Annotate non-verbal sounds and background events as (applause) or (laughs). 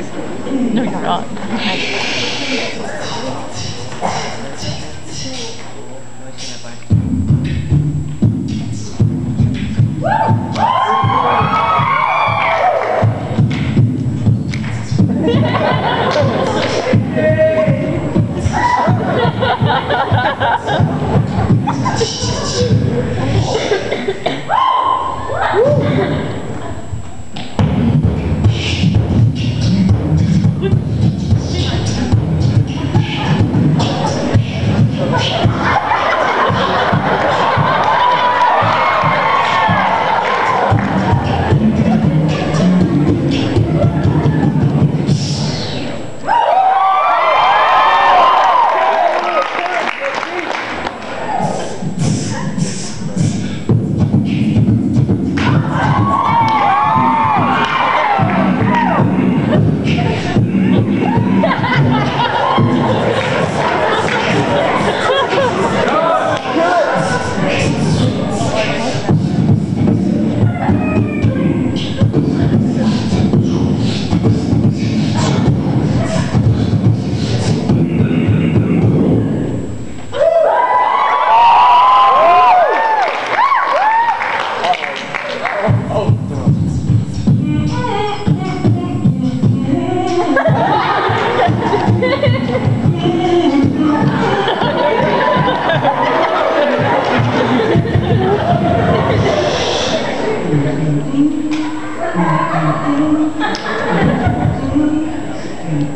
No, you're not. Ha (laughs)